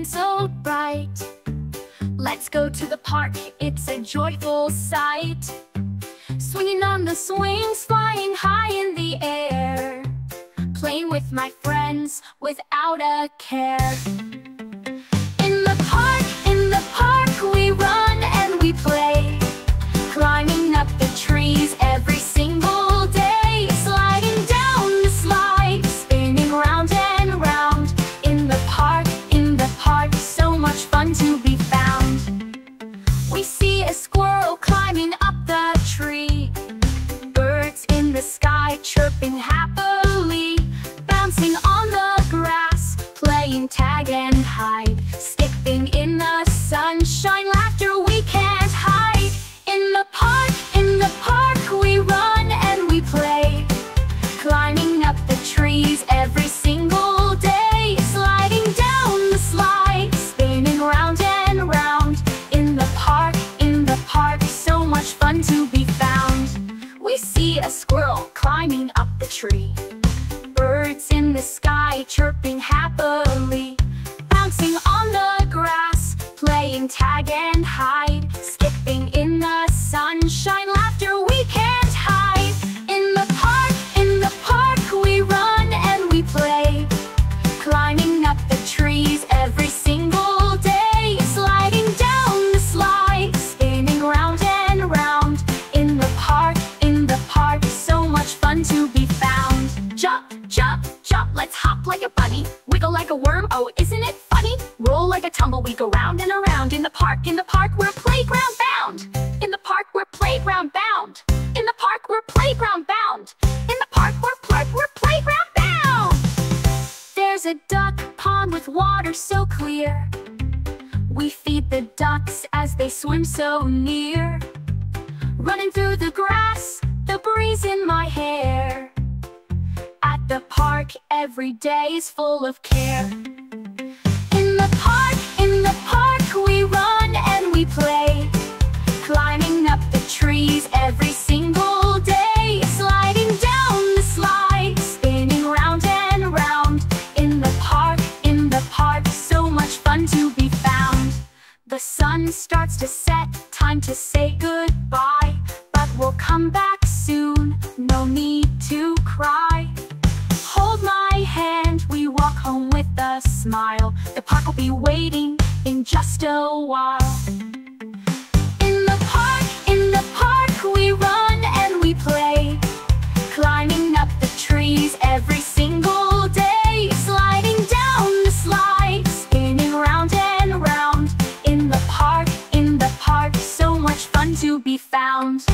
penciled bright. Let's go to the park, it's a joyful sight. Swinging on the swings, flying high in the air. Playing with my friends without a care. We see a squirrel climbing up the tree. Birds in the sky chirping happily. Squirrel climbing up the tree. Jump, jump, jump, let's hop like a bunny. Wiggle like a worm, oh, isn't it funny? Roll like a tumble, we go round and around. In the park, in the park, we're playground bound. In the park, we're playground bound. In the park, we're playground bound. In the park, we're park, we're playground bound. There's a duck pond with water so clear. We feed the ducks as they swim so near. Running through the grass, the breeze in my hair. The park, every day is full of care. In the park, in the park, we run and we play. Climbing up the trees every single day. Sliding down the slide, spinning round and round. In the park, in the park, so much fun to be found. The sun starts to set, time to say goodbye. But we'll come back soon, smile. The park will be waiting in just a while. In the park, in the park, we run and we play. Climbing up the trees every single day. Sliding down the slide, spinning round and round. In the park, in the park, so much fun to be found.